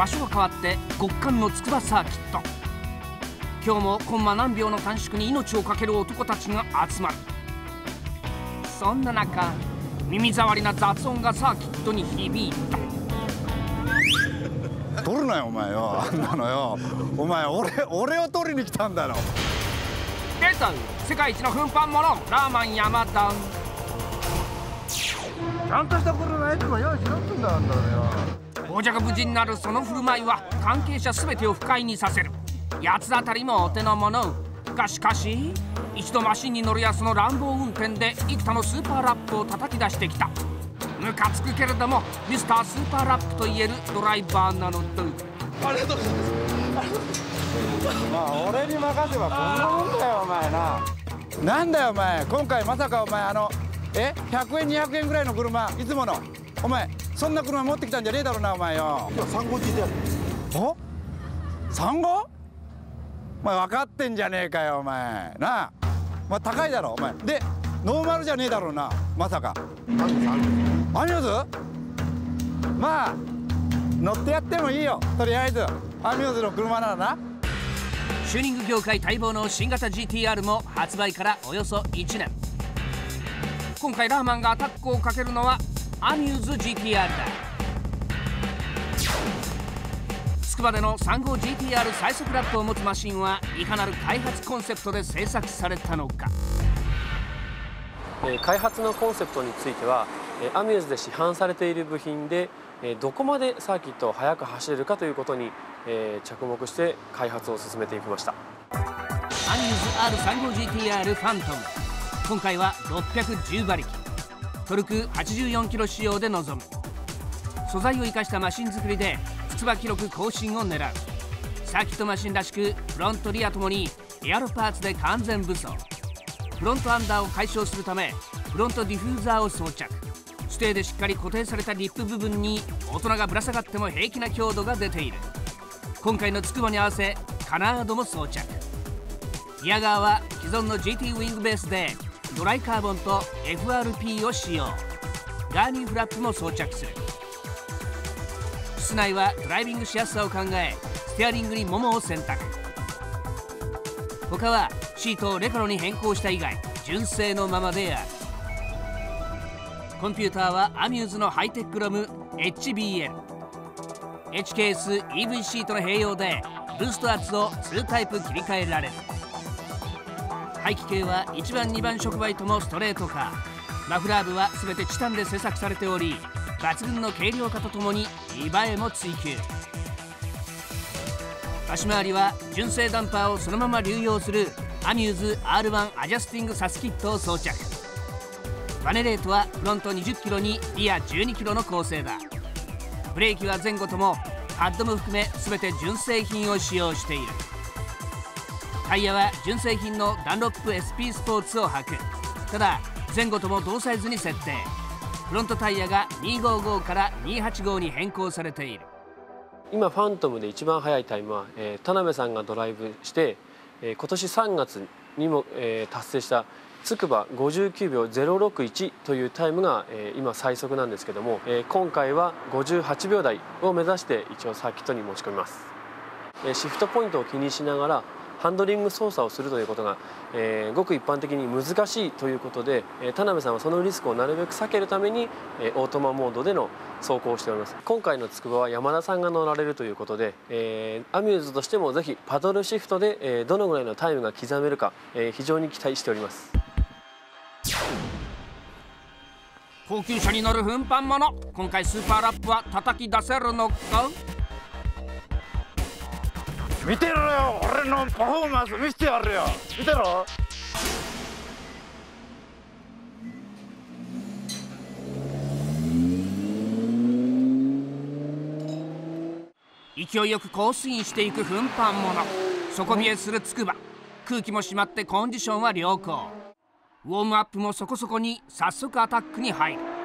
場所が変わって極寒の筑波サーキット。今日もコンマ何秒の短縮に命を懸ける男たちが集まる。そんな中耳障りな雑音がサーキットに響いた。取るなよお前よ。あんなのよ。お前俺俺を取りに来たんだろ。出た世界一の奮発者ラーマン山田。ちゃんとした車いつも用意しろってんだあんだよ傍若無人なるその振る舞いは関係者全てを不快にさせる。八つ当たりもお手の物。がしかし一度マシンに乗るやその乱暴運転で幾多のスーパーラップを叩き出してきた。ムカつくけれどもミスタースーパーラップと言えるドライバーなのだ。ありがとうございます。まあ俺に任せばこんなもんだよお前な。なんだよお前。今回まさかお前あのえ？100円200円ぐらいの車いつもの？お前そんな車持ってきたんじゃねえだろうなお前よ。いや3号 GTR お？3号お前分かってんじゃねえかよお前。なあ？まあ高いだろお前。でノーマルじゃねえだろうなまさか。アミューズ？まあ乗ってやってもいいよとりあえず。アミューズの車ならな。チューニング業界待望の新型 GTR も発売からおよそ1年。今回ラーマンがアタックをかけるのはアミューズ GTR だ。筑波での3号 GTR 最速ラップを持つマシンはいかなる開発コンセプトで製作されたのか。開発のコンセプトについてはアミューズで市販されている部品でどこまでサーキットを速く走れるかということに着目して開発を進めていきました。アミューズ R35GTR ファントム。今回は610馬力トルク84キロ仕様で臨む。素材を生かしたマシン作りで筑波記録更新を狙う。サーキットマシンらしくフロントリアともにエアロパーツで完全武装。フロントアンダーを解消するためフロントディフューザーを装着。ステーでしっかり固定されたリップ部分に大人がぶら下がっても平気な強度が出ている。今回のつくばに合わせカナードも装着。ギア側は既存の GT ウィングベースでドライカーボンと FRP を使用。ガーニーフラップも装着する。室内はドライビングしやすさを考えステアリングにももを選択。他はシートをレカロに変更した以外純正のままである。コンピューターはアミューズのハイテックロム HBL HKS EV シートの併用でブースト圧を2タイプ切り替えられる。排気系は1番2番触媒ともストレート化マフラー部は全てチタンで製作されており抜群の軽量化とともに見栄えも追求。足回りは純正ダンパーをそのまま流用するアミューズ R1 アジャスティングサスキットを装着。バネレートはフロント 20kg にリア 12kg の構成だ。ブレーキは前後ともパッドも含め全て純正品を使用している。タイヤは純正品のダンロップ SP スポーツを履く。ただ前後とも同サイズに設定。フロントタイヤが255から285に変更されている。今ファントムで一番速いタイムは、えー、田辺さんがドライブして、えー、今年3月にも、えー、達成したつくば59秒061というタイムが、えー、今最速なんですけども、えー、今回は58秒台を目指して一応サーキットに持ち込みます、えー、シフトポイントを気にしながらハンドリング操作をするということが、えー、ごく一般的に難しいということで、えー、田辺さんはそのリスクをなるべく避けるために、えー、オートマモードでの走行をしております。今回のつくばは山田さんが乗られるということで、えー、アミューズとしてもぜひパドルシフトで、えー、どのぐらいのタイムが刻めるか、えー、非常に期待しております。高級車に乗る奮発者今回スーパーラップは叩き出せるのか？見てろよ俺のパフォーマンス見せてやるよ。見てろ。勢いよくコースインしていく奮発者底冷えするつくば。空気も締まってコンディションは良好。ウォームアップもそこそこに早速アタックに入る。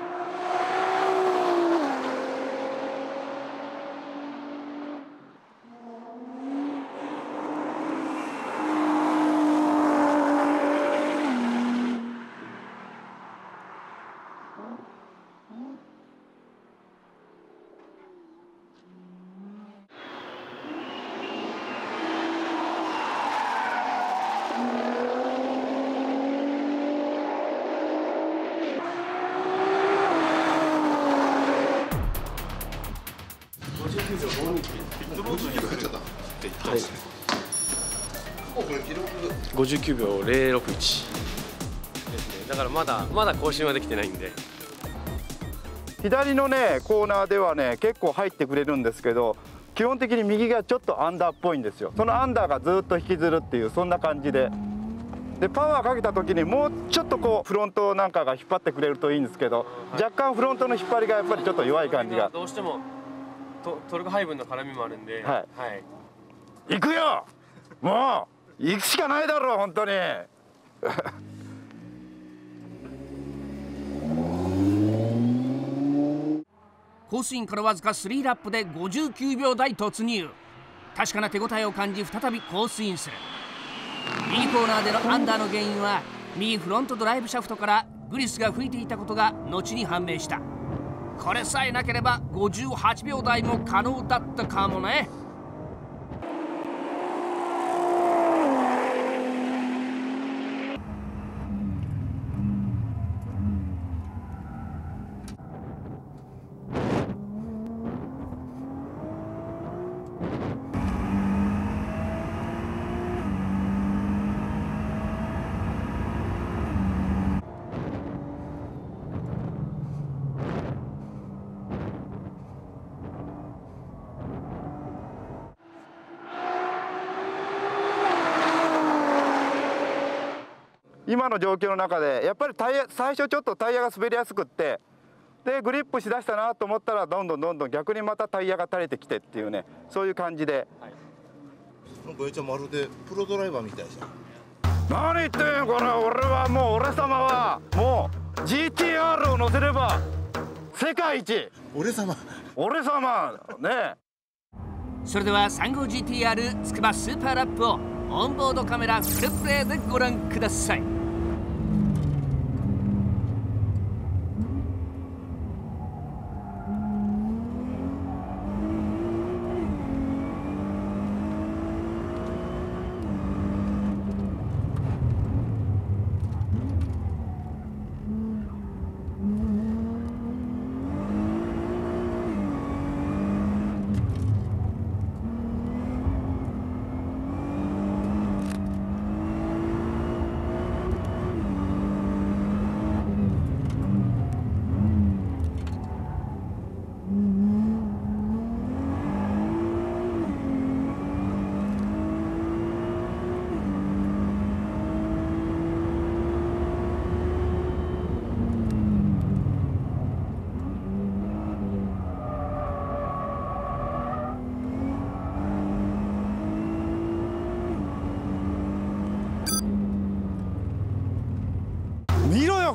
はい、59秒061ですねだからまだまだ更新はできてないんで左のねコーナーではね結構入ってくれるんですけど基本的に右がちょっとアンダーっぽいんですよ。そのアンダーがずっと引きずるっていうそんな感じで。でパワーかけた時にもうちょっとこうフロントなんかが引っ張ってくれるといいんですけど、若干フロントの引っ張りがやっぱりちょっと弱い感じが。どうしてもトトルク配分の絡みもあるんで。はい。はい、行くよ！もう行くしかないだろう本当にコースインからわずか3ラップで59秒台突入。確かな手応えを感じ再びコースインする。右コーナーでのアンダーの原因は右フロントドライブシャフトからグリスが吹いていたことが後に判明した。これさえなければ58秒台も可能だったかもね。今の状況の中でやっぱりタイヤ最初ちょっとタイヤが滑りやすくってでグリップしだしたなと思ったらどんどんどんどん逆にまたタイヤが垂れてきてっていうねそういう感じで。なんかえいちゃんまるでプロドライバーみたいじゃん。何言ってんよこれ俺はもう俺様は。もう GTR を乗せれば世界一。俺様。俺様ね。それでは 35GTR つくばスーパーラップをオンボードカメラフルプレイでご覧ください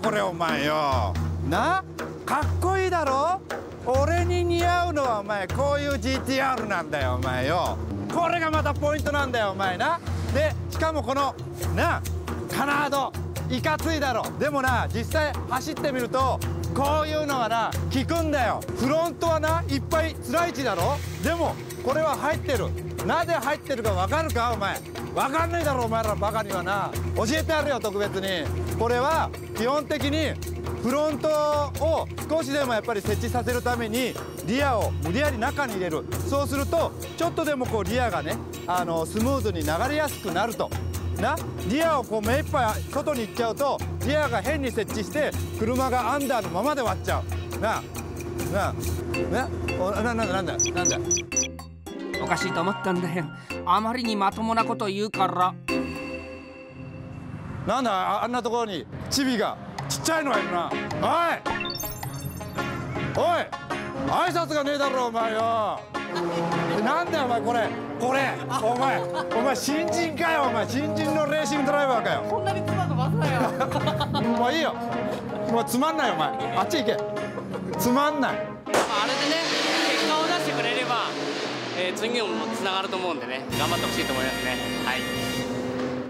これお前よ。な？かっこいいだろ？俺に似合うのはお前こういう GTR なんだよお前よ。これがまたポイントなんだよお前な。でしかもこのな？カナード。いかついだろ。でもな実際走ってみるとこういうのはな効くんだよ。フロントはないっぱいつらい位置だろ。でもこれは入ってる。なぜ入ってるか分かるか？お前。分かんねえだろお前らバカにはな。教えてやるよ特別に。これは基本的にフロントを少しでもやっぱり設置させるためにリアを無理やり中に入れる。そうするとちょっとでもこうリアがねあのスムーズに流れやすくなると。なリアをこう目いっぱい外に行っちゃうとリアが変に設置して車がアンダーのままで割っちゃう。なあなあなななんだなんだなんだ。おかしいと思ったんだよ。あまりにまともなこと言うから。なんだああんなところにチビがちっちゃいのがいるな。おい!おい!挨拶がねえだろお前よ。えなんだよお前これ。これ。お前お前新人かよお前。新人のレーシングドライバーかよ。こんなに妻とまさよ。もういいよ。もうつまんないよお前。あっち行け。つまんない。あれでね結果を出してくれれば、えー次にもつながると思うんでね頑張ってほしいと思いますね。はい